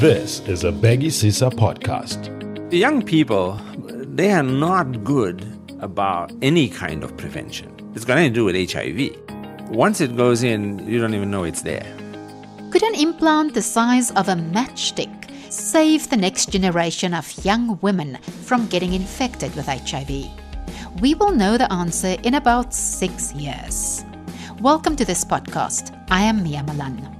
This is a Bhekisisa podcast. Young people, they are not good about any kind of prevention. It's got nothing to do with HIV. Once it goes in, you don't even know it's there. Could an implant the size of a matchstick save the next generation of young women from getting infected with HIV? We will know the answer in about six years. Welcome to this podcast. I am Mia Malan.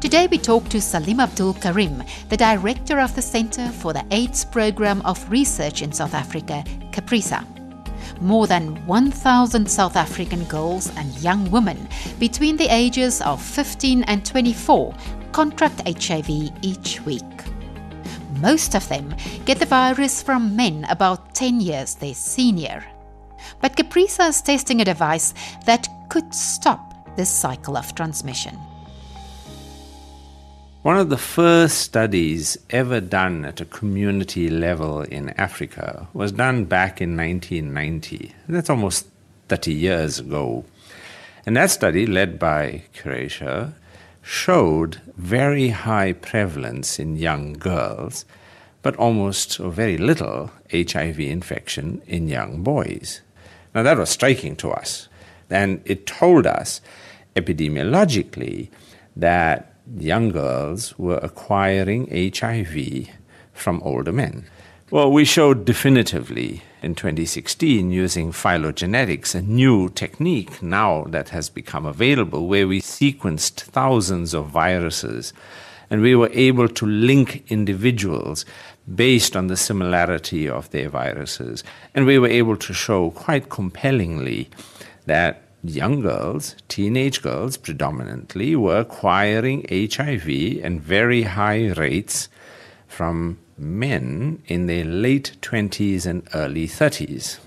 Today we talk to Salim Abdool Karim, the director of the Center for the AIDS Program of Research in South Africa, CAPRISA. More than 1,000 South African girls and young women between the ages of 15 and 24 contract HIV each week. Most of them get the virus from men about 10 years their senior. But CAPRISA is testing a device that could stop this cycle of transmission. One of the first studies ever done at a community level in Africa was done back in 1990. That's almost 30 years ago. And that study, led by CAPRISA, showed very high prevalence in young girls, but almost or very little HIV infection in young boys. Now, that was striking to us. And it told us epidemiologically that young girls were acquiring HIV from older men. Well, we showed definitively in 2016 using phylogenetics, a new technique now that has become available, where we sequenced thousands of viruses and we were able to link individuals based on the similarity of their viruses. And we were able to show quite compellingly that young girls, teenage girls predominantly, were acquiring HIV and very high rates from men in their late 20s and early 30s.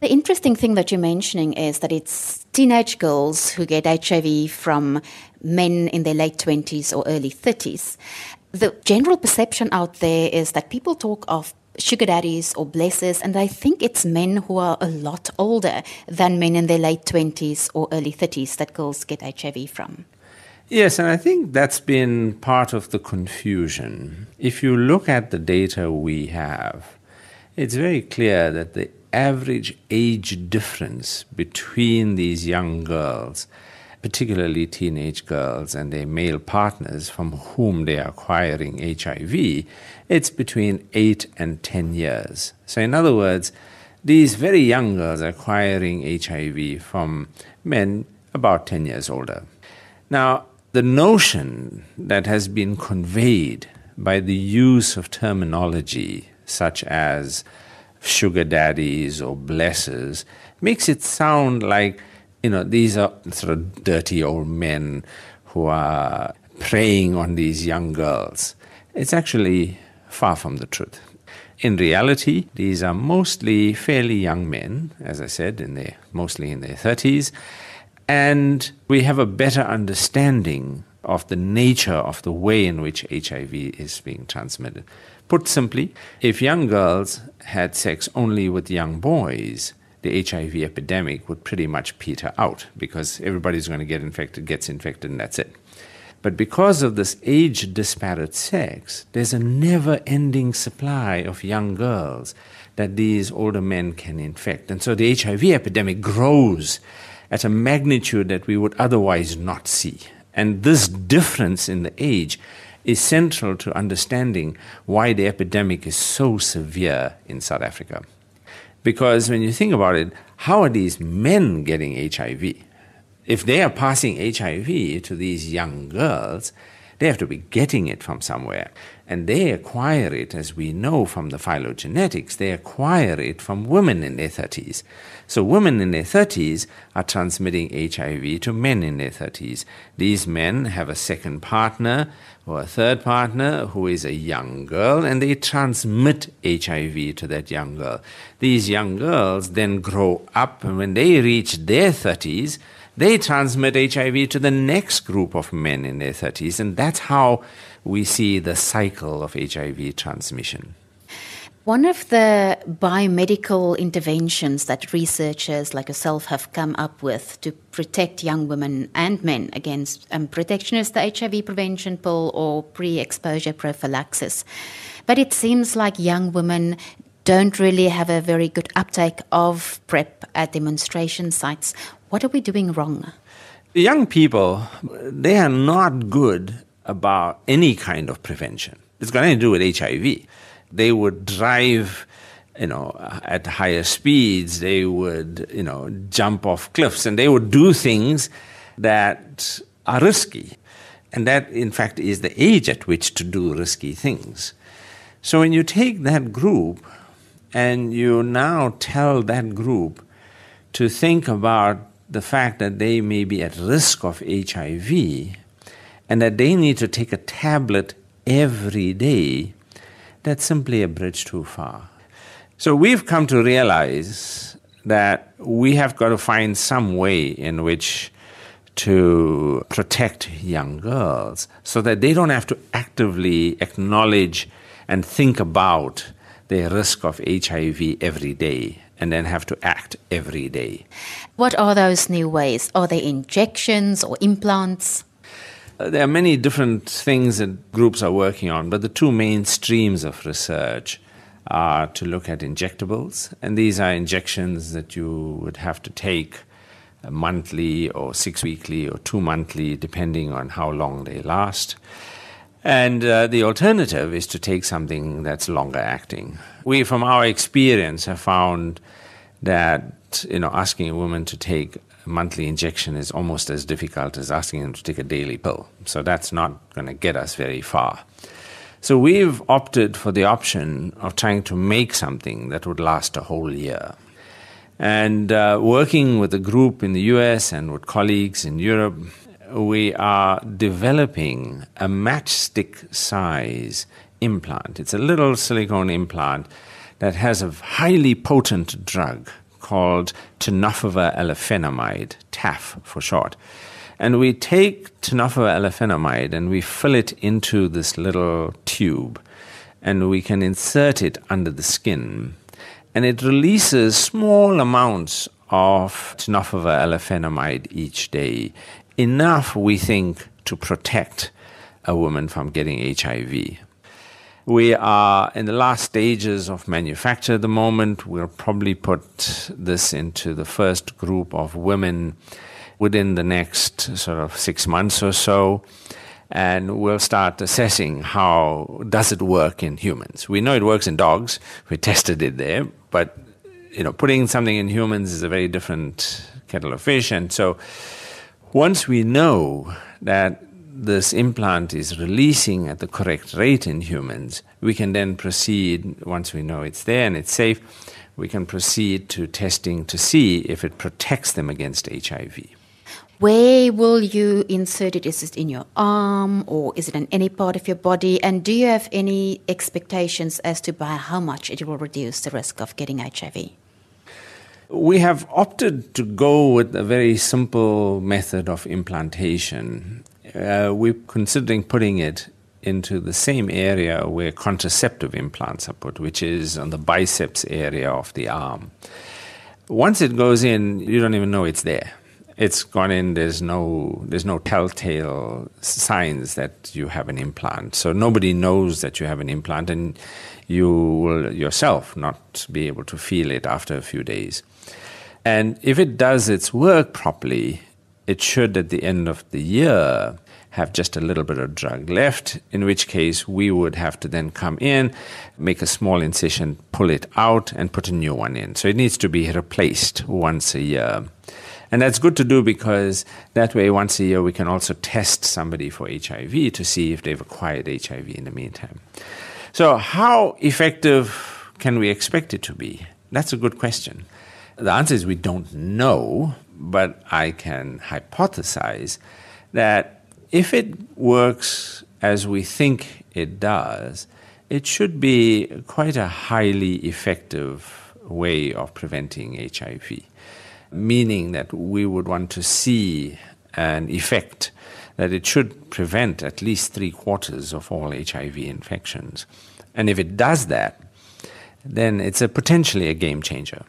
The interesting thing that you're mentioning is that it's teenage girls who get HIV from men in their late 20s or early 30s. The general perception out there is that people talk of sugar daddies or blessers, and I think it's men who are a lot older than men in their late 20s or early 30s that girls get HIV from. Yes, and I think that's been part of the confusion. If you look at the data we have, it's very clear that the average age difference between these young girls, particularly teenage girls and their male partners from whom they are acquiring HIV, it's between 8 and 10 years. So, in other words, these very young girls are acquiring HIV from men about 10 years older. Now, the notion that has been conveyed by the use of terminology such as sugar daddies or blessers makes it sound like, you know, these are sort of dirty old men who are preying on these young girls. It's actually far from the truth. In reality, these are mostly fairly young men, as I said, in their, mostly in their 30s, and we have a better understanding of the nature of the way in which HIV is being transmitted. Put simply, if young girls had sex only with young boys, the HIV epidemic would pretty much peter out because everybody's going to get infected, gets infected, and that's it. But because of this age disparate sex, there's a never ending supply of young girls that these older men can infect. And so the HIV epidemic grows at a magnitude that we would otherwise not see. And this difference in the age is central to understanding why the epidemic is so severe in South Africa. Because when you think about it, how are these men getting HIV? If they are passing HIV to these young girls, they have to be getting it from somewhere. And they acquire it, as we know from the phylogenetics, they acquire it from women in their 30s. So women in their 30s are transmitting HIV to men in their 30s. These men have a second partner or a third partner who is a young girl, and they transmit HIV to that young girl. These young girls then grow up, and when they reach their 30s, they transmit HIV to the next group of men in their 30s, and that's how we see the cycle of HIV transmission. One of the biomedical interventions that researchers like yourself have come up with to protect young women and men against um, protection is the HIV prevention pill or pre exposure prophylaxis. But it seems like young women don't really have a very good uptake of PrEP at demonstration sites. What are we doing wrong? Young people, they are not good about any kind of prevention. It's got nothing to do with HIV they would drive you know, at higher speeds, they would, you know, jump off cliffs, and they would do things that are risky. And that, in fact, is the age at which to do risky things. So when you take that group and you now tell that group to think about the fact that they may be at risk of HIV and that they need to take a tablet every day that's simply a bridge too far. So we've come to realize that we have got to find some way in which to protect young girls so that they don't have to actively acknowledge and think about their risk of HIV every day and then have to act every day. What are those new ways? Are they injections or implants? Uh, there are many different things that groups are working on, but the two main streams of research are to look at injectables, and these are injections that you would have to take monthly or six weekly or two monthly, depending on how long they last. And uh, the alternative is to take something that's longer acting. We, from our experience, have found that you know asking a woman to take a monthly injection is almost as difficult as asking them to take a daily pill. So that's not going to get us very far. So we've opted for the option of trying to make something that would last a whole year. And uh, working with a group in the US and with colleagues in Europe, we are developing a matchstick size implant. It's a little silicone implant that has a highly potent drug called tenofovir alafenamide, TAF for short. And we take tenofovir alafenamide and we fill it into this little tube and we can insert it under the skin. And it releases small amounts of tenofovir alafenamide each day, enough, we think, to protect a woman from getting HIV. We are in the last stages of manufacture at the moment. We'll probably put this into the first group of women within the next sort of six months or so and we'll start assessing how does it work in humans. We know it works in dogs. We tested it there, but you know, putting something in humans is a very different kettle of fish. And so, once we know that this implant is releasing at the correct rate in humans, we can then proceed, once we know it's there and it's safe, we can proceed to testing to see if it protects them against HIV. Where will you insert it? Is it in your arm or is it in any part of your body? And do you have any expectations as to by how much it will reduce the risk of getting HIV? We have opted to go with a very simple method of implantation uh, we're considering putting it into the same area where contraceptive implants are put, which is on the biceps area of the arm. Once it goes in, you don't even know it's there. It's gone in. There's no there's no telltale signs that you have an implant. So nobody knows that you have an implant, and you will yourself not be able to feel it after a few days. And if it does its work properly, it should at the end of the year have just a little bit of drug left, in which case we would have to then come in, make a small incision, pull it out, and put a new one in. So it needs to be replaced once a year. And that's good to do because that way, once a year, we can also test somebody for HIV to see if they've acquired HIV in the meantime. So, how effective can we expect it to be? That's a good question. The answer is we don't know, but I can hypothesize that if it works as we think it does, it should be quite a highly effective way of preventing HIV, meaning that we would want to see an effect that it should prevent at least three quarters of all HIV infections. And if it does that, then it's a potentially a game changer.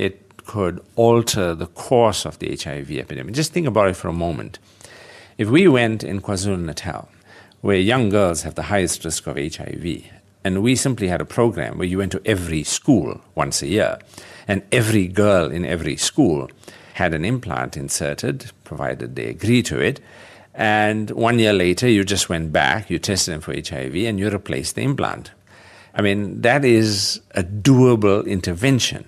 It could alter the course of the HIV epidemic. Just think about it for a moment. If we went in KwaZulu Natal, where young girls have the highest risk of HIV, and we simply had a program where you went to every school once a year, and every girl in every school had an implant inserted, provided they agree to it. And one year later, you just went back, you tested them for HIV, and you replaced the implant. I mean, that is a doable intervention.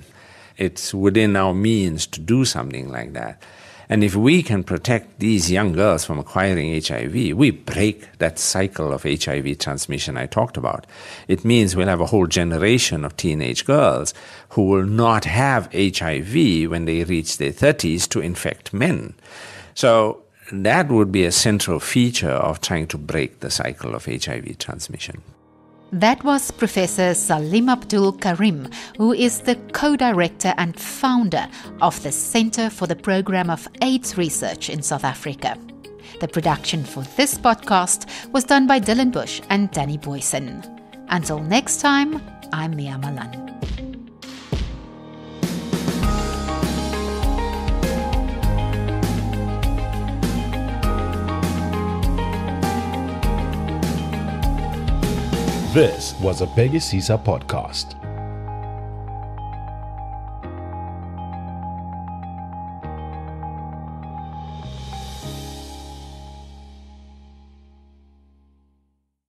It's within our means to do something like that. And if we can protect these young girls from acquiring HIV, we break that cycle of HIV transmission I talked about. It means we'll have a whole generation of teenage girls who will not have HIV when they reach their 30s to infect men. So that would be a central feature of trying to break the cycle of HIV transmission. That was Professor Salim Abdool Karim, who is the co director and founder of the Center for the Program of AIDS Research in South Africa. The production for this podcast was done by Dylan Bush and Danny Boyson. Until next time, I'm Mia Malan. This was a Caesar podcast.